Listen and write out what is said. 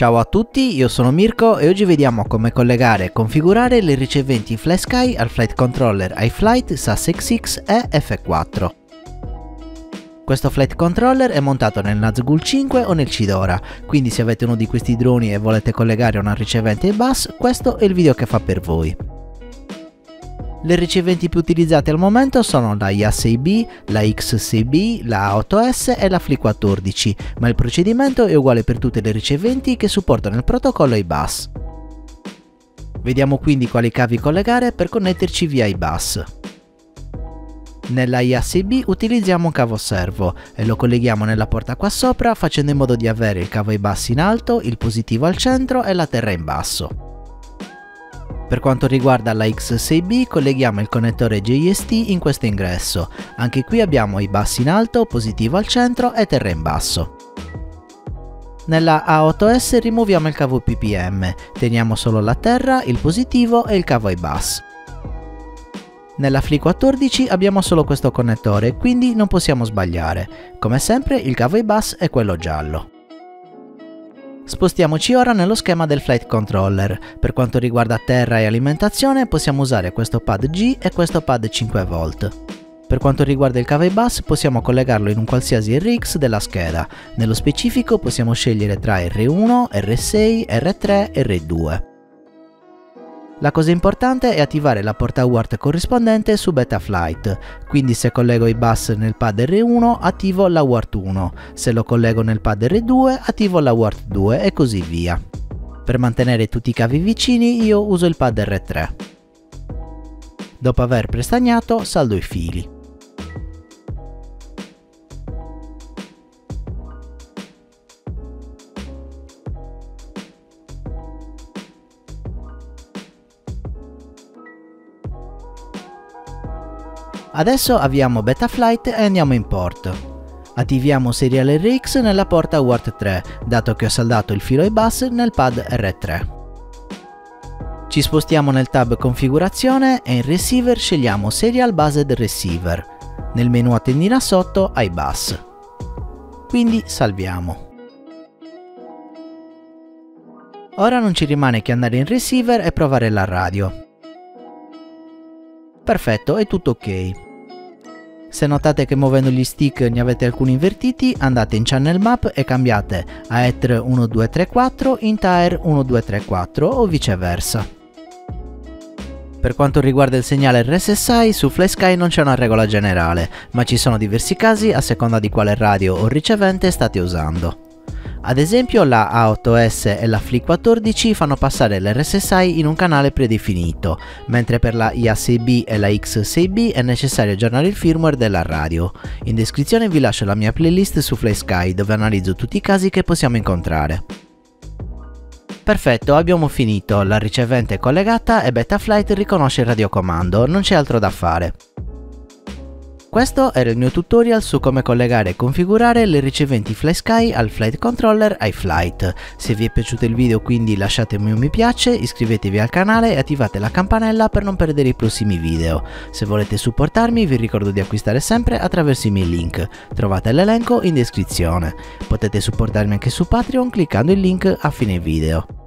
Ciao a tutti, io sono Mirko e oggi vediamo come collegare e configurare le riceventi FlySky al Flight Controller iFlight SAS X e F4. Questo flight controller è montato nel Nazgul 5 o nel Cidora, quindi se avete uno di questi droni e volete collegare una ricevente bus, questo è il video che fa per voi. Le riceventi più utilizzate al momento sono la IA6B, la X6B, la A8S e la FLI14, ma il procedimento è uguale per tutte le riceventi che supportano il protocollo iBus. Vediamo quindi quali cavi collegare per connetterci via iBus. Nella IA6B utilizziamo un cavo servo e lo colleghiamo nella porta qua sopra facendo in modo di avere il cavo iBus in alto, il positivo al centro e la terra in basso. Per quanto riguarda la X6B colleghiamo il connettore JST in questo ingresso, anche qui abbiamo i bassi in alto, positivo al centro e terra in basso. Nella A8S rimuoviamo il cavo PPM, teniamo solo la terra, il positivo e il cavo ai bus. Nella FLI14 abbiamo solo questo connettore, quindi non possiamo sbagliare. Come sempre il cavo ai bus è quello giallo. Spostiamoci ora nello schema del Flight Controller. Per quanto riguarda terra e alimentazione possiamo usare questo pad G e questo pad 5V. Per quanto riguarda il cavo bus possiamo collegarlo in un qualsiasi RX della scheda, nello specifico possiamo scegliere tra R1, R6, R3 e R2. La cosa importante è attivare la porta UART corrispondente su Betaflight, quindi se collego i bus nel pad R1 attivo la UART 1, se lo collego nel pad R2 attivo la UART 2 e così via. Per mantenere tutti i cavi vicini io uso il pad R3. Dopo aver prestagnato saldo i fili. Adesso avviamo Betaflight e andiamo in port. Attiviamo Serial RX nella porta UART 3, dato che ho saldato il filo bus nel pad R3. Ci spostiamo nel tab Configurazione e in Receiver scegliamo Serial Based Receiver. Nel menu a tendina sotto iBus. Quindi salviamo. Ora non ci rimane che andare in Receiver e provare la radio. Perfetto, è tutto ok. Se notate che muovendo gli stick ne avete alcuni invertiti, andate in Channel Map e cambiate a ETR 1234 in TAER 1234 o viceversa. Per quanto riguarda il segnale RSSI, su FlySky non c'è una regola generale, ma ci sono diversi casi a seconda di quale radio o ricevente state usando. Ad esempio la A8S e la FLI14 fanno passare l'RSSI in un canale predefinito, mentre per la IA6B e la X6B è necessario aggiornare il firmware della radio. In descrizione vi lascio la mia playlist su FlySky dove analizzo tutti i casi che possiamo incontrare. Perfetto, abbiamo finito, la ricevente è collegata e Betaflight riconosce il radiocomando, non c'è altro da fare. Questo era il mio tutorial su come collegare e configurare le riceventi FlySky al Flight Controller iFlight. Se vi è piaciuto il video quindi lasciatemi un mi piace, iscrivetevi al canale e attivate la campanella per non perdere i prossimi video. Se volete supportarmi vi ricordo di acquistare sempre attraverso i miei link, trovate l'elenco in descrizione. Potete supportarmi anche su Patreon cliccando il link a fine video.